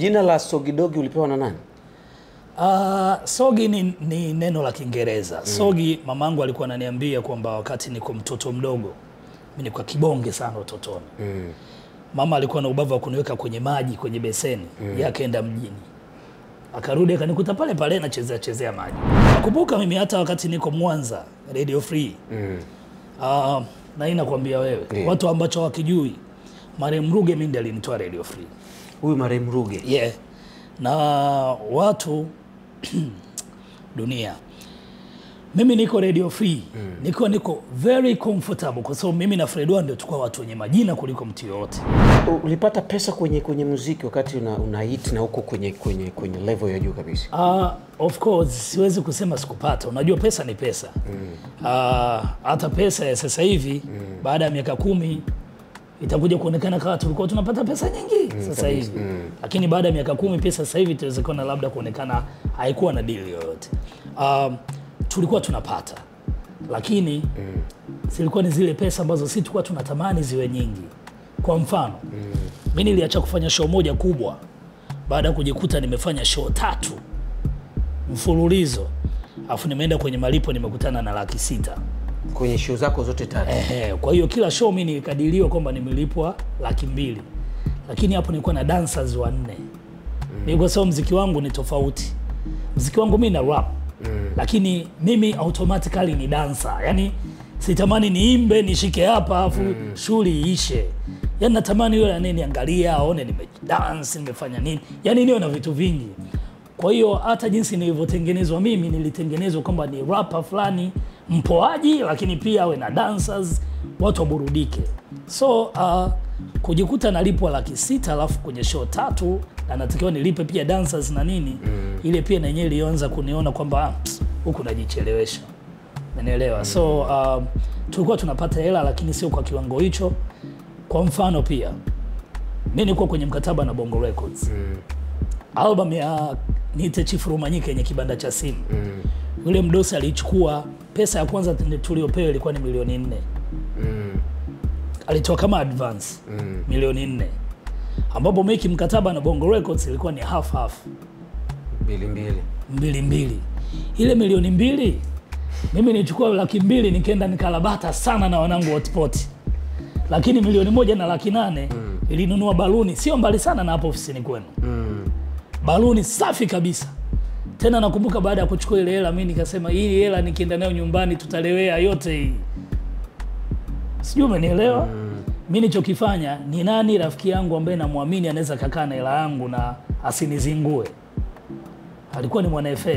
jina la Sogidogi ulipewa na nani? Uh, sogi ni, ni neno la Kiingereza. Sogi mamangu alikuwa ananiambia kwamba wakati niko mtoto mdogo, mimi nilikuwa kibonge sana utotoni. Mm. Mama alikuwa na ubavu wa kuniweka kwenye maji kwenye beseni mm. akaenda mjini, akarudi akanikuta pale pale nachezea chezea maji. Nakumbuka mimi hata wakati niko Mwanza Radio Free Mm. uh, na hii nakwambia wewe yeah. watu ambacho wakijui, Mariam Ruge mimi ndiye alinitoa Radio Free Huyu marehemu Ruge. yeah. na watu dunia mimi niko radio free mm. niko niko very comfortable kwa sababu mimi na Fred ndio tulikuwa watu wenye majina kuliko mtu yoyote. Ulipata pesa kwenye kwenye muziki wakati una, una hit na huko kwenye kwenye kwenye level ya juu kabisa. Uh, of course siwezi kusema sikupata. Unajua pesa ni pesa mm. uh, hata pesa ya sasa hivi mm. baada ya miaka kumi itakuja kuonekana kama tulikuwa tunapata pesa nyingi mm, sasa hivi mm. lakini baada ya miaka kumi pia sasa hivi itawezekana labda kuonekana haikuwa na dili yoyote. Um, tulikuwa tunapata lakini mm. zilikuwa ni zile pesa ambazo si tulikuwa tunatamani ziwe nyingi. Kwa mfano mm. mi niliacha kufanya show moja kubwa baada ya kujikuta nimefanya show tatu mfululizo alafu nimeenda kwenye malipo nimekutana na laki sita. Kwenye show zako zote tatu. Ehe, kwa hiyo kila show mimi nilikadiriwa kwamba nimelipwa laki mbili, lakini hapo nilikuwa na dancers wanne. Ni kwa sababu mziki wangu ni tofauti. Mziki wangu mimi na rap Mm. lakini mimi automatically ni dancer, yani sitamani niimbe nishike hapa afu mm. shughuli iishe. Yani natamani yule anayeniangalia aone nimedance nimefanya nini, yani niwe na vitu vingi. Kwa hiyo hata jinsi nilivyotengenezwa mimi nilitengenezwa kwamba ni rapper fulani mpoaji, lakini pia awe na dancers, watu waburudike. So uh, kujikuta nalipwa laki sita alafu kwenye show tatu na natakiwa nilipe pia dancers na nini mm. ile pia nenyewe ilianza kuniona kwamba ah, huku najichelewesha, umenielewa? So uh, tulikuwa tunapata hela lakini sio kwa kiwango hicho. Kwa mfano pia mi nilikuwa kwenye mkataba na Bongo Records Mm. album ya niite chifu Rumanyika yenye kibanda cha simu Mm. yule mdosi alichukua pesa ya kwanza tuliopewa ilikuwa ni milioni nne Mm. alitoa kama advance Mm. milioni nne ambapo meki mkataba na Bongo Records ilikuwa ni half half Mbili mbili. mbili mbili. Ile milioni mbili mimi nichukua laki mbili nikaenda nikalabata sana na wanangu hotpot, lakini milioni moja na laki nane mm. ilinunua baluni sio mbali sana na hapo ofisini kwenu Mm. Baluni safi kabisa. Tena nakumbuka baada ya kuchukua ile hela, mimi nikasema hii hela nikienda nayo nyumbani tutalewea yote hii, sijui umenielewa. Mi nilichokifanya ni nani rafiki yangu ambaye namwamini anaweza kakaa na hela yangu na asinizingue? Alikuwa ni mwana FA.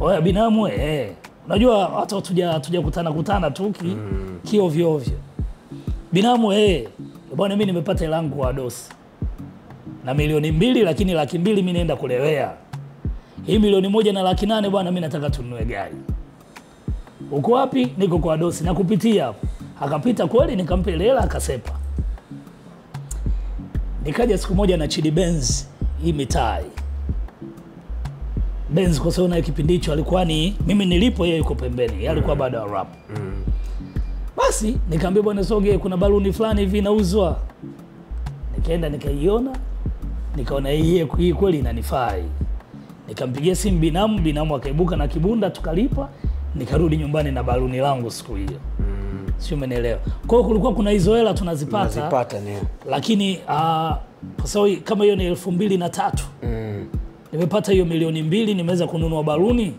Oya binamu, eh, unajua hata tuja tuja kutana kutana tu ki, kiovyo ovyo. Binamu, eh, bwana, mimi nimepata hela yangu kwa dosi na milioni mbili lakini laki mbili mi naenda kulewea. Hii milioni moja na laki nane bwana, mi nataka tununue gari. Uko wapi? Niko kwa dosi na kupitia hapo. Akapita kweli, nikampa hela akasepa. Nikaja siku moja na Chidi Benz hii mitai. Benz kwa sababu naye kipindi hicho alikuwa ni mimi nilipo, yeye yuko pembeni, yeye alikuwa bado wa rap. Basi nikaambia bwana Soge, kuna baluni fulani hivi inauzwa. Nikaenda nikaiona, nikaona hii hii kweli inanifaa hii. Nikampigia simu binamu, binamu akaibuka na kibunda, tukalipa, nikarudi nyumbani na baluni langu siku hiyo. mm. Sio, umenielewa? Kwa hiyo kulikuwa kuna hizo hela tunazipata, Nazipata ni. lakini uh, kwa sababu kama hiyo ni elfu mbili na tatu Mm. nimepata hiyo milioni mbili, nimeweza kununua baluni,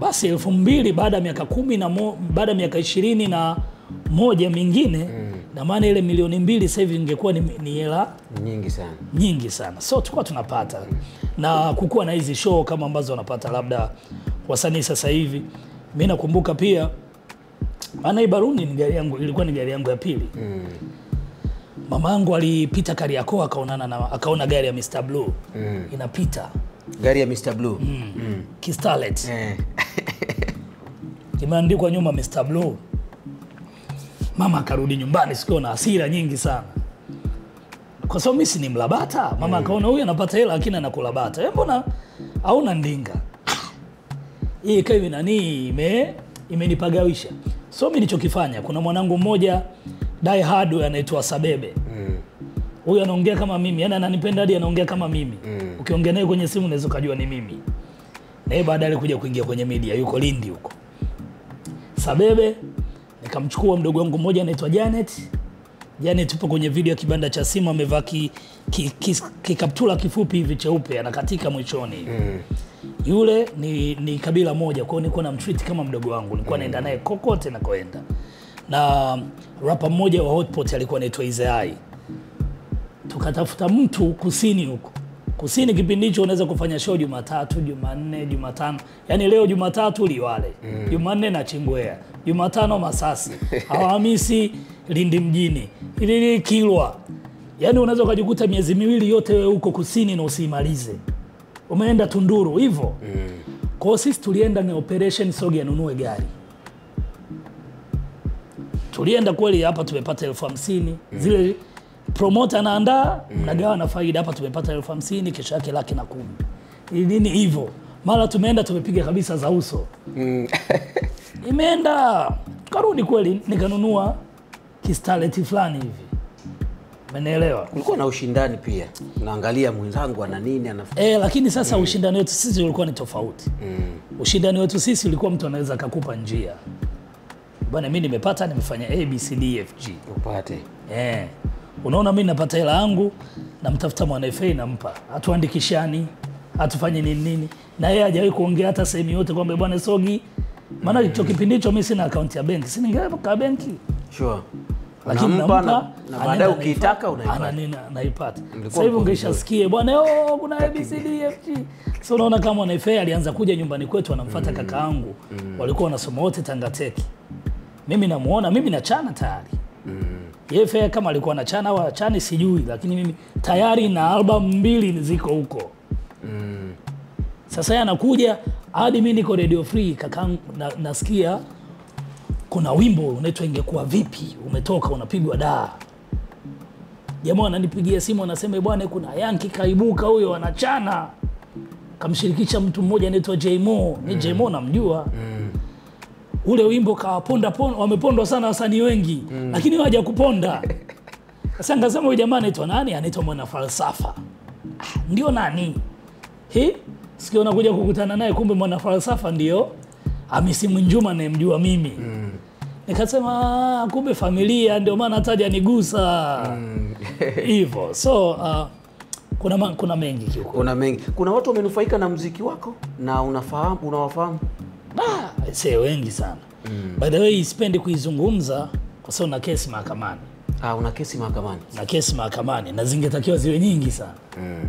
basi elfu mbili baada ya miaka kumi na mo, baada ya miaka ishirini na moja mingine na maana ile milioni mbili sasa hivi ingekuwa ni ni hela nyingi sana. nyingi sana, so tulikuwa tunapata na kukuwa na hizi show kama ambazo wanapata labda wasanii sasa hivi. Mimi nakumbuka pia, maana hii baruni ni gari yangu, ilikuwa ni gari yangu ya pili. Mm. Mama yangu alipita Kariakoo akaonana na akaona gari ya Mr Blue Mm. inapita Gari ya Mr Blue. Mm. Kistarlet Eh. imeandikwa nyuma Mr Blue. Mama akarudi nyumbani sikiwa na hasira nyingi sana, kwa sababu mimi si ni mlabata. Mama akaona huyu anapata hela lakini anakula bata, Eh, mbona hauna ndinga hii ikawa nanii nani ime imenipagawisha. So mimi nilichokifanya, kuna mwanangu mmoja die hard anaitwa Sabebe huyu Mm. huyu anaongea kama mimi yani ananipenda hadi anaongea kama mimi mm. ukiongea naye kwenye simu unaweza ukajua ni mimi na yeye baadaye alikuja kuingia kwenye media yuko lindi huko sabebe nikamchukua mdogo wangu mmoja anaitwa janet. Janet tupo kwenye video ya kibanda cha simu amevaa ki, ki, ki, kikaptula kifupi hivi cheupe anakatika mwishoni. Mm. yule ni, ni kabila moja kwao nilikuwa namtreat kama mdogo wangu. Nilikuwa mm. naenda naye kokote nakoenda. Na rapa mmoja wa hotpot alikuwa anaitwa izeai tukatafuta mtu kusini huko. Kusini kipindi hicho unaweza kufanya show jumatatu jumanne jumatano. Yaani leo jumatatu liwale. Mm. jumanne na chingwea jumatano masasi. Alhamisi lindi mjini. Ilili kilwa. Yaani unaweza ukajikuta miezi miwili yote wewe huko kusini na usimalize, umeenda tunduru hivyo. Kwa Kwao sisi tulienda ni operation sogi anunue gari. Tulienda kweli hapa tumepata elfu hamsini. Zile promota anaandaa mnagawa na faida. Hapa tumepata elfu hamsini kesho yake laki na kumi. Nini hivyo? Mara tumeenda tumepiga kabisa za uso. Mm. imeenda Karudi kweli nikanunua kistaleti fulani hivi umenielewa kulikuwa na ushindani pia unaangalia mwenzangu ana nini anafanya. E, lakini sasa mm. ushindani wetu sisi ulikuwa ni tofauti. mm. Ushindani wetu sisi ulikuwa mtu anaweza akakupa njia, bwana, mi nimepata, nimefanya A, B, C, D, F, G. upate Eh, unaona, mi napata hela yangu, namtafuta mwana FA nampa, hatuandikishani, hatufanye nini nini, na yeye hajawahi kuongea hata sehemu yote kwamba bwana Sogi, maana hicho kipindi hicho mi sina akaunti ya benki, si ningeweka benki? Sure. Lakini nampa na, na baadaye ukiitaka unaipata. Ananina- naipata. Sasa hivi ungeishasikie bwana oh, kuna abcdfg so unaona kama wanaifea alianza kuja nyumbani kwetu anamfuata kaka yangu walikuwa wanasoma wote tangateki mimi namuona mimi nachana tayari. Yeye fea kama alikuwa nachana au achani sijui lakini mimi tayari na albamu mbili ziko huko. Mm. sasa yeye anakuja hadi mi niko radio free kakangu na, nasikia kuna wimbo unaitwa ingekuwa vipi umetoka unapigwa daa jamaa ananipigia simu anasema bwana kuna yanki kaibuka huyo anachana kamshirikisha mtu mmoja anaitwa jmo ni jmo namjua. Mm. ule wimbo kawaponda ponda wamepondwa sana wasanii wengi mm. lakini waja kuponda. Sasa ngasema huyu jamaa anaitwa nani? Anaitwa mwana falsafa ah, ndio nani? Hi sikio nakuja kukutana naye kumbe mwana falsafa ndio Hamisi Mwinjuma nayemjua mimi. Mm. nikasema "Ah, kumbe familia ndio maana hataja nigusa Mm. so uh, kuna, ma- kuna mengi kiukweli. Kuna mengi. Kuna watu wamenufaika na mziki wako na unafahamu unawafahamu? Ah, see wengi sana. Mm. by the way sipendi kuizungumza kwa sababu na kesi mahakamani. Ah, una kesi mahakamani? Na kesi mahakamani na zingetakiwa ziwe nyingi sana. Mm.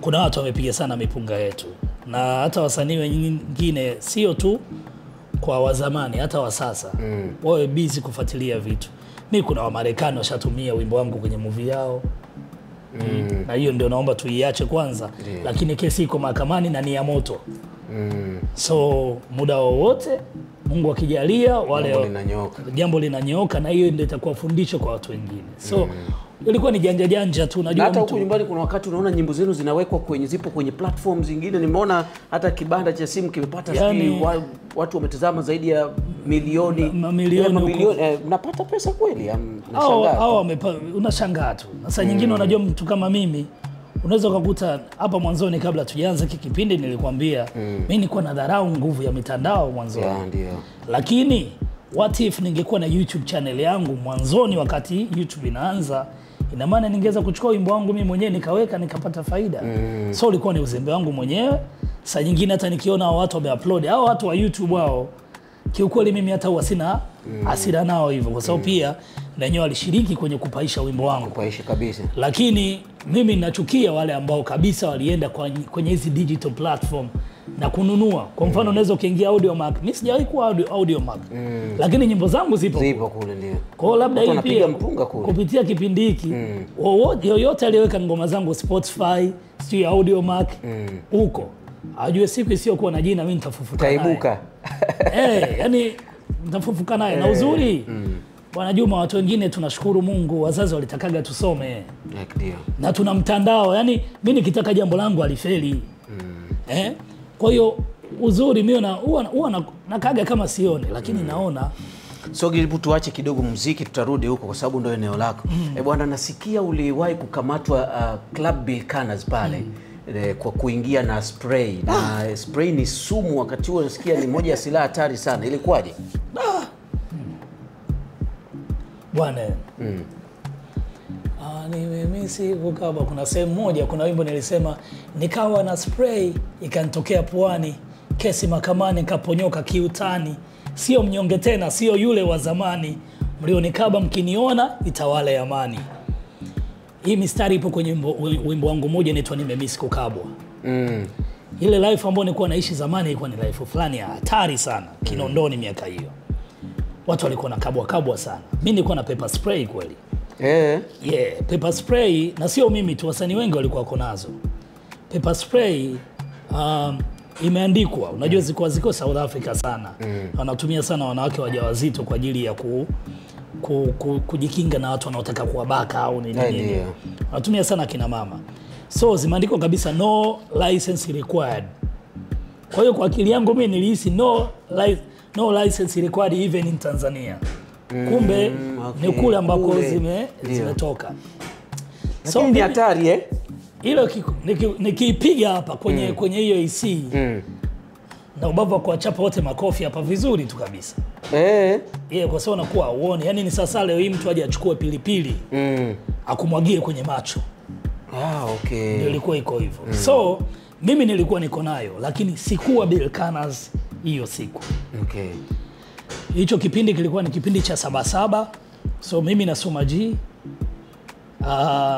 Kuna watu wamepiga sana mipunga yetu. Na hata wasanii wengine sio tu kwa wazamani hata wa sasa. Mm. wawe bizi kufuatilia vitu. Mi kuna wamarekani washatumia wimbo wangu kwenye muvi yao. Mm. na hiyo ndio naomba tuiache kwanza. Yeah. lakini kesi iko mahakamani na ni ya moto. Mm. so muda wowote mungu akijalia wale Jambo linanyoka. linanyooka na hiyo ndio itakuwa fundisho kwa watu wengine. So ilikuwa ni janja janja tu unajua najua hata huku nyumbani kuna wakati unaona nyimbo zenu zinawekwa kwenye zipo kwenye platform zingine nimeona hata kibanda cha simu kimepata Yani- wa, watu wametazama zaidi ya milioni Ma- mamilioni eh, mamilioni eh, mnapata pesa kweli? Wamepa- unashangaa tu. Na saa nyingine unajua mtu kama mimi unaweza ukakuta hapa mwanzoni kabla tujaanza hiki kipindi nilikwambia mi nilikuwa na dharau nguvu ya mitandao mwanzoni. Yeah, ndio. Lakini what if ningekuwa na youtube channel yangu mwanzoni wakati youtube inaanza ina maana ningeweza kuchukua wimbo wangu mimi mwenyewe nikaweka nikapata faida mm. so ulikuwa ni uzembe wangu mwenyewe saa nyingine hata nikiona watu wameupload au watu wa youtube wao kiukweli mimi hata huwa sina hasira nao hivyo kwa sababu pia na wenyewe walishiriki kwenye kupaisha wimbo wangu. Kupaisha kabisa. Lakini mimi nachukia wale ambao kabisa walienda kwenye hizi digital platform na kununua. Kwa mfano unaweza mm. ukiingia audio mark. Mi sijawahi kuwa audio, audio mark. Lakini nyimbo zangu zipo. Zipo kule ndio. Kwao labda hii pia kupitia kipindi hiki mm. yoyote aliyeweka ngoma zangu spotify sijui audio mark huko. Ajue siku isiyokuwa na jina mimi nitafufuka naye. taibuka. Eh, yani nitafufuka naye na uzuri. bwana Juma, watu wengine tunashukuru Mungu, wazazi walitakaga tusome. Eh, na tuna mtandao, yani mi nikitaka jambo langu alifeli eh? Kwa hiyo uzuri mi huwa nakaga kama sioni, lakini naona. So hebu tuache kidogo muziki, tutarudi huko kwa sababu ndio eneo lako. Eh bwana, nasikia uliwahi kukamatwa uh, Club Bilkanas pale. Eh, kwa kuingia na spray. Na spray ni sumu. Wakati huo nasikia ni moja ya silaha hatari sana. Ilikuwaje? Bwana Ah, nimemisi kukaba. Kuna sehemu moja, kuna wimbo nilisema, nikawa na spray ikanitokea puani, kesi mahakamani, nikaponyoka kiutani, sio mnyonge tena, sio yule wa zamani, mlionikaba mkiniona itawale amani. Hii mistari ipo kwenye wimbo, wimbo wangu mmoja inaitwa nimemisi kukabwa. Mm. Ile life ambayo nilikuwa naishi zamani ilikuwa ni life fulani ya hatari sana Kinondoni miaka hiyo. Watu walikuwa na kabwa kabwa sana. Mi nilikuwa na pepper spray kweli. Eh. Yeah, pepper spray na sio mimi tu, wasanii wengi walikuwa wako nazo. Pepper spray um, imeandikwa, unajua zikuwa ziko South Africa sana. Mm. Wanatumia sana wanawake wajawazito kwa ajili ya ku, ku, ku, kujikinga na watu wanaotaka kuwabaka au nini Eh, nini. Yeah. Wanatumia sana kina mama. So zimeandikwa kabisa no license required. Kwa hiyo kwa akili yangu mimi nilihisi no, li no license required even in Tanzania. Kumbe okay. ni kule ambako zime, zimetoka. So ni hatari eh? hilo nikiipiga hapa kwenye mm. kwenye hiyo AC Mm. na ubavu wa kuwachapa wote makofi hapa vizuri tu kabisa. Eh. Yeah, kwa sababu anakuwa uone, Yaani ni sasa leo hii mtu aje achukue pilipili Mm. akumwagie kwenye macho, Ah, okay. ndio ilikuwa iko hivyo. Mm. So mimi nilikuwa niko nayo, lakini sikuwa Bill Bilkanas hiyo siku. Okay. Hicho kipindi kilikuwa ni kipindi cha Sabasaba, so mimi na Suma G uh,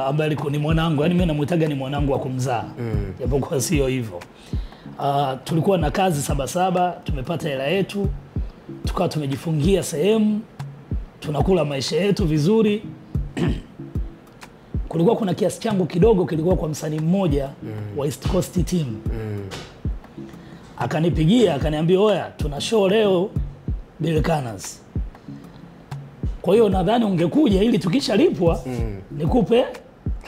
ambaye ni mwanangu, yani mimi namwitaga ni mwanangu wa kumzaa mm. japokuwa sio hivyo. Uh, tulikuwa na kazi Sabasaba, tumepata hela yetu, tukawa tumejifungia sehemu, tunakula maisha yetu vizuri kulikuwa kuna kiasi changu kidogo kilikuwa kwa msanii mmoja mm. wa East Coast team akanipigia akaniambia, oya, tuna show leo Bilkanas. Kwa hiyo nadhani ungekuja ili tukishalipwa mm. nikupe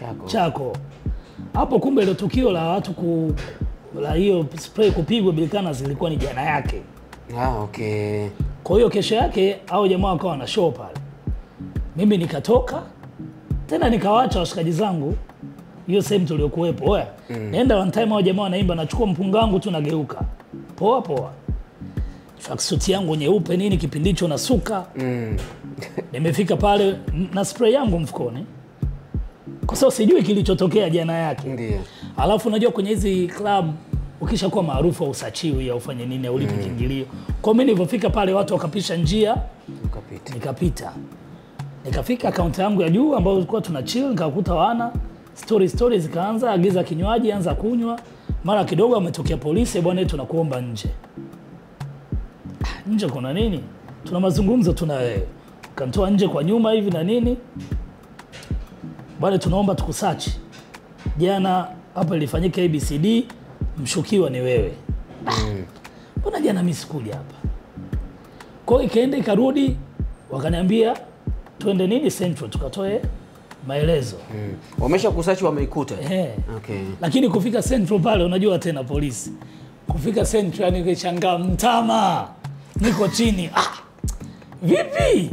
Chako. chako hapo. Kumbe ile tukio la watu ku, la hiyo spray kupigwa Bilkanas ilikuwa ni jana yake. Ah, okay. Kwa hiyo kesho yake au jamaa wakawa na show pale, mimi nikatoka tena nikawaacha washikaji zangu hiyo sehemu tuliokuwepo. Oya, mm. naenda one time, hao jamaa wanaimba, nachukua mpunga wangu tu nageuka, poa poa, suti yangu nyeupe nini, kipindi hicho nasuka Mm. nimefika pale na spray yangu mfukoni, kwa sababu sijui kilichotokea jana yake. Ndio. Alafu unajua kwenye hizi club ukishakuwa maarufu ausachiwi au ufanye nini au mm. kiingilio. Kwa mimi nilivyofika pale watu wakapisha njia, Ukapita. nikapita. Nikafika akaunti yangu ya juu ambayo tulikuwa tuna chill, nikakuta wana story story zikaanza, agiza kinywaji, anza kunywa. Mara kidogo ametokea polisi, bwana, tunakuomba nje. Ah, Nje kuna nini? Tuna mazungumzo tuna wewe. Kantoa nje kwa nyuma hivi na nini? Bwana, tunaomba tukusachi. Jana hapa ilifanyika ABCD, mshukiwa ni wewe. Mbona jana mimi sikuja hapa? Kwa hiyo ikaenda ikarudi, wakaniambia twende nini Central tukatoe maelezo Mm. Wamesha kusachi wameikuta. eh. Okay. Lakini kufika Central pale, unajua tena polisi, kufika Central nikishangaa, mtama, niko chini. Ah, vipi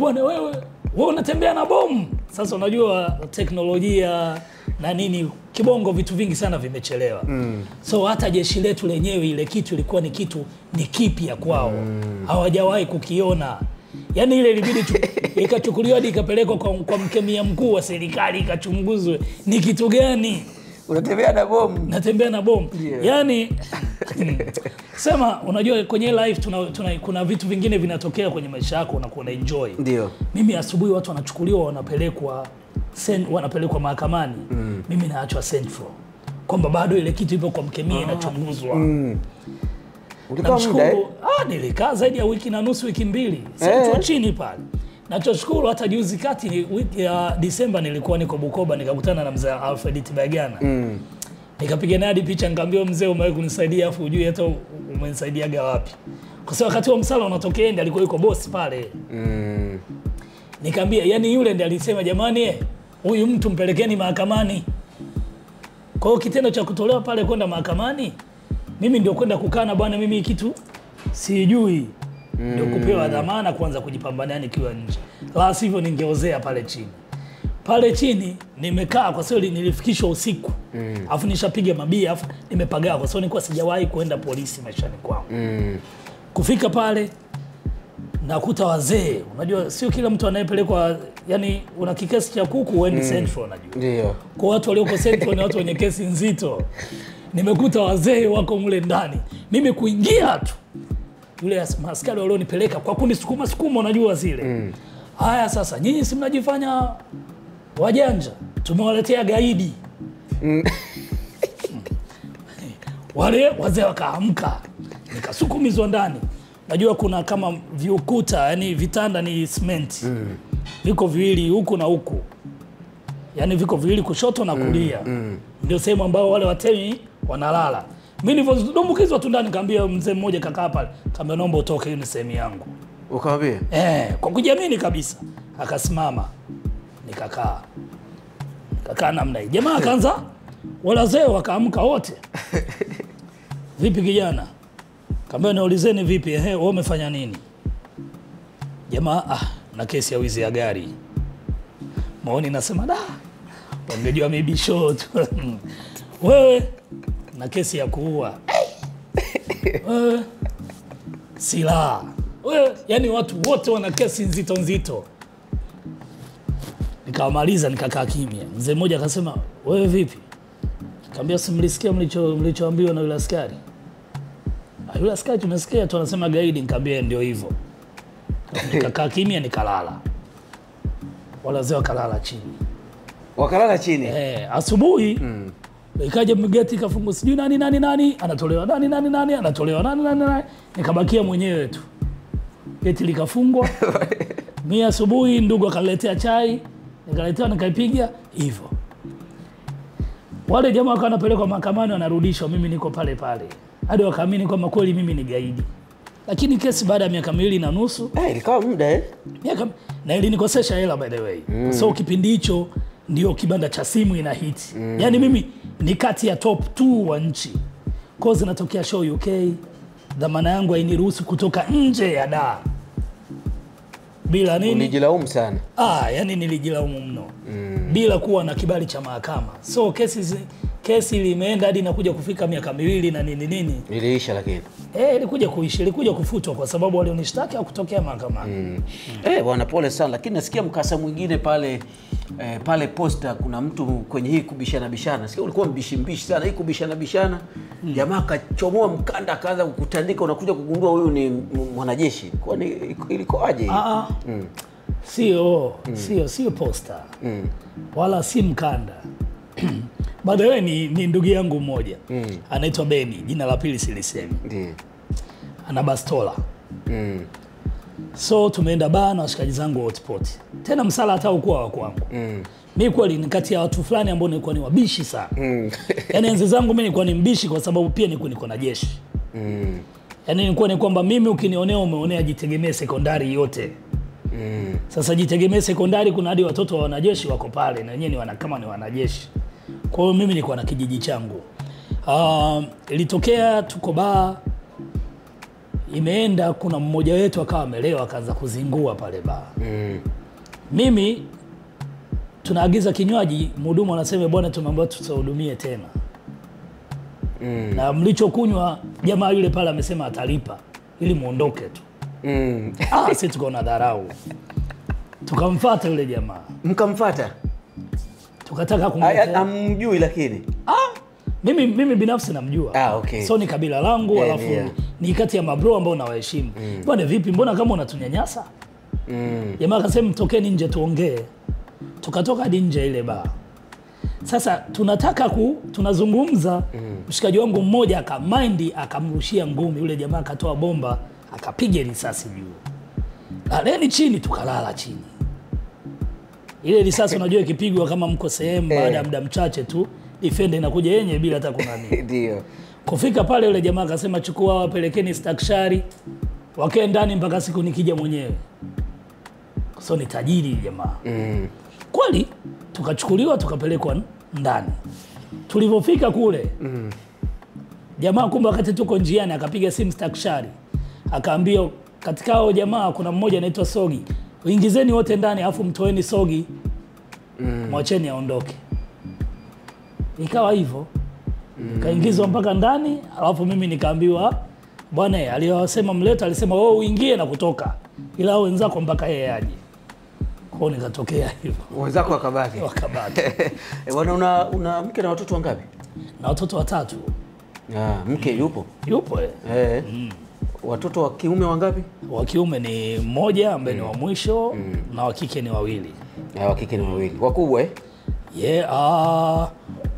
bwana, wewe wewe unatembea na bomu. Sasa unajua teknolojia na nini, kibongo vitu vingi sana vimechelewa mm. So hata jeshi letu lenyewe ile kitu ilikuwa ni kitu ni kipya kwao mm. hawajawahi kukiona. Yaani ile ilibidi tu ikachukuliwa hadi ikapelekwa kwa, kwa mkemia mkuu wa serikali ikachunguzwe. Ni kitu gani? Unatembea na bomu. natembea na bomu. Yeah. yani sema unajua kwenye life tuna, tuna, kuna vitu vingine vinatokea kwenye maisha yako unakuwa na enjoy. Ndio. mimi asubuhi watu wanachukuliwa wanapelekwa sen, wanapelekwa mahakamani. Mm. mimi naachwa central kwamba bado ile kitu ipo kwa mkemia inachunguzwa Ulikaa muda eh? ah, nilikaa zaidi ya wiki na nusu wiki mbili sio Eh. chini pale nachoshukuru hata juzi kati ni wiki ya Disemba nilikuwa niko Bukoba nikakutana na mzee Alfred Tibagana Mm. nikapiga naye hadi picha nikamwambia mzee umewahi kunisaidia afu ujui hata umenisaidiaga wapi kwa sababu wakati wa msala unatokea ndiye alikuwa yuko boss pale Mm. Nikamwambia yani yule ndiye alisema jamani, eh, huyu mtu mpelekeni mahakamani. Kwa hiyo kitendo cha kutolewa pale kwenda mahakamani, mimi ndio kwenda kukaa na bwana, mimi kitu sijui. mm. ndio kupewa dhamana kuanza kujipambania nikiwa nje, la sivyo ningeozea pale chini. Pale chini nimekaa kwa sababu nilifikishwa usiku mm. afu nishapiga mabia afu nimepagaa kwa sababu nilikuwa sijawahi kuenda polisi maishani kwangu. mm. Kufika pale nakuta wazee, unajua sio kila mtu anayepelekwa, yani una kikesi cha kuku uendi Central, unajua Ndio. kwa watu walioko Central ni watu wenye kesi nzito. Nimekuta wazee wako mle ndani, mimi kuingia tu yule askari walionipeleka kwa kunisukuma sukuma, unajua zile haya. Sasa nyinyi si mnajifanya wajanja, tumewaletea gaidi mm. wale wazee wakaamka, nikasukumizwa ndani. Najua kuna kama viukuta, yani vitanda ni simenti viko viwili huku na huku, yani viko viwili kushoto na kulia, mm. mm. ndio sehemu ambayo wale watemi wanalala. Mi nilivyodumbukizwa tu ndani, kaambia mzee mmoja kakaa pale, kaambia naomba utoke, hiyo ni sehemu yangu. Ukamwambia? Eh, kwa kujiamini kabisa akasimama, nikakaa nikakaa namna hii. Jamaa akaanza, wala zee wakaamka wote, vipi kijana? Kaambia naulizeni vipi, ehe, wewe umefanya nini? Jamaa ah, na kesi ya wizi ya gari. Maoni nasema da, wangejua mibisho tu wewe na kesi ya kuua wewe silaha wewe, yani watu wote wana kesi nzito nzito. Nikawamaliza, nikakaa kimya. Mzee mmoja akasema, wewe vipi? Kaambia, simlisikia mlicho mlichoambiwa na yule askari? "Ah, Yule askari tumesikia tu anasema gaidi. Nikaambia ndio hivyo. Nikakaa kimya, nikalala. wala wazee wakalala chini. Wakalala chini. Eh, asubuhi ikaja mgeti kafungwa sijui nani nani nani anatolewa nani nani nani anatolewa nani nani nani, nikabakia mwenyewe tu, geti likafungwa. Mi asubuhi ndugu akaletea chai, nikaletewa nikaipiga hivyo. Wale jamaa wakawa wanapelekwa mahakamani, wanarudishwa, mimi niko pale pale hadi wakaamini kwamba kweli mimi ni gaidi. Lakini kesi baada ya miaka miwili na nusu hey, ilikawa muda eh? miaka na ilinikosesha hela by the way mm. so kipindi hicho ndio kibanda cha simu ina hiti mm. yaani mimi ni kati ya top 2 wa nchi ko zinatokea show uk dhamana yangu hainiruhusu kutoka nje ya daa bila nini nilijilaumu sana. ah, yani nilijilaumu mno mm. bila kuwa na kibali cha mahakama so kesi kesi limeenda hadi inakuja kufika miaka miwili na nini nini Iliisha lakini. eh, ilikuja kuisha, ilikuja kufutwa kwa sababu walionishtaki hakutokea mahakamani Mm. Mm. Eh, bwana pole sana lakini nasikia mkasa mwingine pale eh, pale posta kuna mtu kwenye hii kubishana bishana. Sikia ulikuwa mbishi mbishi sana hii kubishana bishana. mm. Jamaa akachomoa mkanda akaanza kukutandika unakuja kugundua huyu ni mwanajeshi. Kwa ni ilikoaje? hii? Ah, mm. sio sio sio posta mm. wala si mkanda by the way ni, ni ndugu yangu mmoja mm. anaitwa Beni, jina la pili silisemi, mm. ana bastola Mm. so tumeenda baa na washikaji zangu wa hotpot, tena msala hata ukuwa wa kwangu Mm. mi kweli ni kati ya watu fulani ambao nilikuwa ni wabishi sana Mm. yaani enzi zangu mi nilikuwa ni mbishi kwa sababu pia nilikuwa niko na jeshi Mm. yaani nilikuwa ni kwamba mimi ukinionea umeonea jitegemee sekondari yote Mm. Sasa jitegemee sekondari, kuna hadi watoto wa wanajeshi wako pale na wenyewe ni wana, kama ni wanajeshi. Kwa hiyo mimi nilikuwa na kijiji changu. Uh, ilitokea tuko baa, imeenda kuna mmoja wetu akawa amelewa akaanza kuzingua pale baa. Mm. Mimi tunaagiza kinywaji, mhudumu anasema bwana, tumeambiwa tutahudumie tena Mm. na mlichokunywa, jamaa yule pale amesema atalipa ili muondoke tu. Mm. Ah, si tuko na dharau, tukamfata yule jamaa Mkamfuata? Tukataka Ah, Amjui lakini. mimi, mimi binafsi namjua Ah, okay. so ni kabila langu Yeah, alafu yeah. ni kati ya mabro ambao nawaheshimu mm. bwana vipi mbona kama unatunyanyasa Mm. jamaa akasema mtokeni nje tuongee tukatoka hadi nje ile baa sasa tunataka ku tunazungumza mm. mshikaji wangu mmoja akamaindi akamrushia ngumi yule jamaa akatoa bomba akapiga risasi juu aleni chini tukalala chini ile risasi unajua ikipigwa kama mko sehemu baada ya muda mchache tu defender inakuja yenye bila hata kunani. Ndio. Kufika pale yule jamaa akasema chukua wapelekeni stakshari, wakae ndani mpaka siku nikija mwenyewe. So ni tajiri jamaa Mm. kweli. Tukachukuliwa tukapelekwa ndani. Tulivyofika kule mm. jamaa, kumbe wakati tuko njiani akapiga simu stakshari, akaambia katika hao jamaa kuna mmoja anaitwa Sogi, uingizeni wote ndani, alafu mtoeni Sogi mwacheni aondoke. Ikawa hivyo mm. kaingizwa mpaka ndani, alafu mimi nikaambiwa bwana, aliyosema mleta alisema wewe uingie na kutoka, ila wenzako mpaka yeye aje. Kwao nikatokea hivyo, Wenzako wakabaki. wakabaki Eh, Bwana una, una mke na watoto wangapi? na watoto watatu. Ah, mke yupo? Yupo eh. Eh. Watoto wa kiume wangapi? wa kiume ni mmoja ambaye ni wa mwisho na wa kike ni wawili. Wa kike ni wawili. Wakubwa eh? Yeah, ah,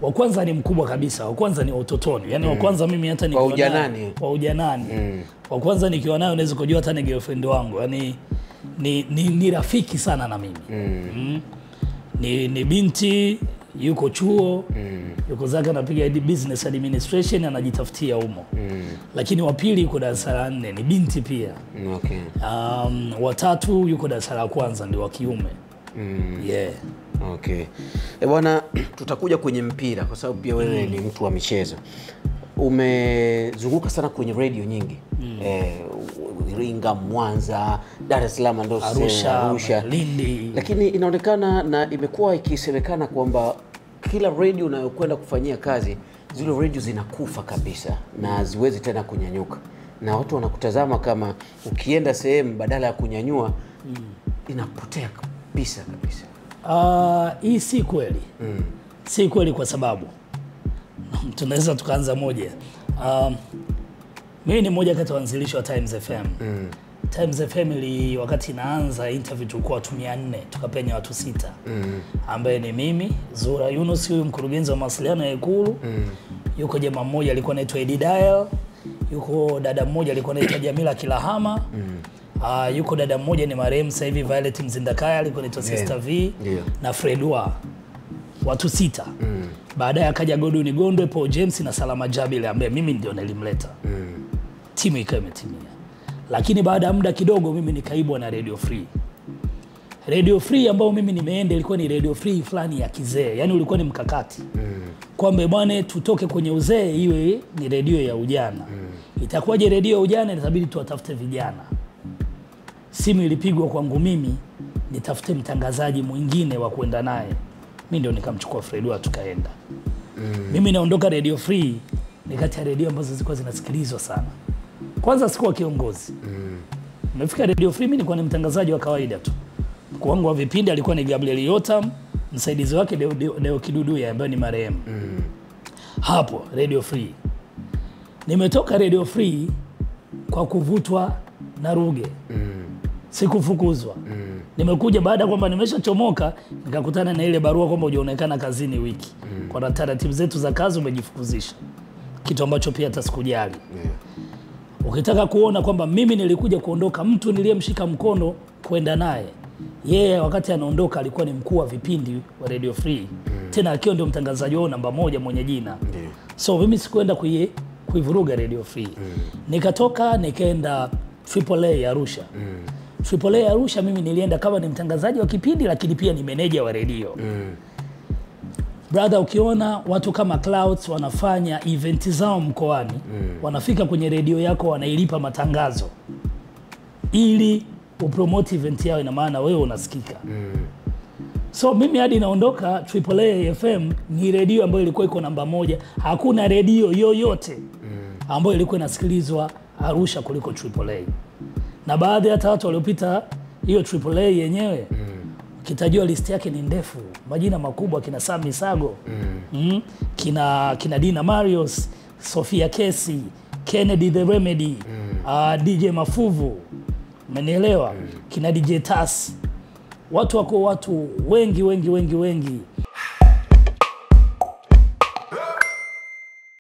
wa kwanza ni mkubwa kabisa, wa kwanza ni utotoni, yaani wa kwanza mimi hata nikiwa wa ujanani. wa ujanani wa kwanza nikiwa nayo naweza kujua hata ni girlfriend wangu, yani ni, ni, ni rafiki sana na mimi mm. Ni, ni binti yuko chuo mm. yuko zake anapiga business administration anajitafutia humo lakini wa pili yuko darasa la nne ni binti pia Mm, Okay. um, watatu yuko darasa la kwanza ndio wa kiume mm. yeah. Okay. E bwana, tutakuja kwenye mpira kwa sababu pia wewe mm. ni mtu wa michezo. Umezunguka sana kwenye redio nyingi mm. eh, Iringa, Mwanza, Dar es Salaam, ndo Arusha, Arusha. Lindi. Lakini inaonekana na imekuwa ikisemekana kwamba kila redio unayokwenda kufanyia kazi zile redio zinakufa kabisa na ziwezi tena kunyanyuka, na watu wanakutazama kama ukienda sehemu badala ya kunyanyua mm. inapotea kabisa kabisa. Uh, hii si kweli mm. si kweli kwa sababu tunaweza tukaanza moja. Um, mimi ni mmoja kati ya waanzilishi wa Times FM. Mm. Times FM ili wakati inaanza interview tulikuwa watu 400 tukapenya watu sita mm. ambaye ni mimi Zura Yunus, huyu mkurugenzi wa mawasiliano ya Ikulu. mm. Yuko jamaa mmoja alikuwa anaitwa Eddie Dial, yuko dada mmoja alikuwa anaitwa Jamila Kilahama. mm. Uh, yuko dada mmoja ni marehemu sasa hivi Violet Mzindakaya alikuwa anaitwa yeah. Sister V yeah. na Fredwa watu sita. mm. Baadaye akaja Godwin Gondwe, Paul James na Salama Jabile ambaye mimi ndio nilimleta. Timu ikawa imetimia, lakini baada ya muda kidogo mimi nikaibwa na Radio Free. Radio Free ambayo mimi nimeenda ilikuwa ni Radio Free fulani ya kizee, yani ulikuwa ni mkakati mm. kwamba bwana, tutoke kwenye uzee iwe ni redio ya ujana. mm. Itakuwaje redio ya ujana? Itabidi tuwatafute vijana. Simu ilipigwa kwangu mimi nitafute mtangazaji mwingine wa kwenda naye, mi ndio nikamchukua fredua tukaenda. Mimi naondoka Radio Free ni kati ya redio ambazo zilikuwa zinasikilizwa sana. Kwanza sikuwa kiongozi mm. nimefika Radio Free, mimi nilikuwa ni mtangazaji wa kawaida tu. Mkuu wangu wa vipindi alikuwa ni Gabriel Yotam, msaidizi wake Deo, Deo, Deo Kiduduya ambaye ni marehemu. mm. Hapo Radio Free nimetoka Radio Free kwa kuvutwa na Ruge mm. sikufukuzwa. mm. Nimekuja baada ya kwamba nimeshachomoka, nikakutana na ile barua kwamba hujaonekana kazini wiki, mm. kwa taratibu zetu za kazi umejifukuzisha, kitu ambacho pia hata sikujali. Ukitaka kuona kwamba mimi nilikuja kuondoka, mtu niliyemshika mkono kwenda naye yeye, yeah, wakati anaondoka alikuwa ni mkuu wa vipindi wa Radio Free, tena akiwa ndio mtangazaji wao namba moja mwenye jina. mm. So mimi sikuenda kui, kuivuruga Radio Free. Nikatoka nikaenda Triple A Arusha. mm. Triple A Arusha mimi nilienda kama ni mtangazaji wa kipindi lakini pia ni meneja wa redio. Brother, ukiona watu kama Clouds wanafanya eventi zao mkoani, mm. wanafika kwenye redio yako wanailipa matangazo ili upromoti eventi yao, ina maana wewe unasikika. mm. So mimi hadi naondoka Triple A FM ni redio ambayo ilikuwa iko namba moja. Hakuna redio yoyote ambayo ilikuwa inasikilizwa Arusha kuliko Triple A. Na baadhi hata watu waliopita hiyo Triple A yenyewe kitajua listi yake ni ndefu, majina makubwa kina Sami Sago mm. Mm, kina, kina Dina Marios, Sofia Kesi, Kennedy the Remedy mm. uh, DJ Mafuvu, umenielewa mm. kina DJ Tas, watu wako watu wengi wengi wengi wengi